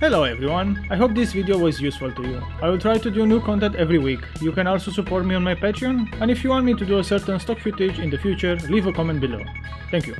Hello everyone, I hope this video was useful to you. I will try to do new content every week. You can also support me on my Patreon, and if you want me to do a certain stock footage in the future, leave a comment below. Thank you.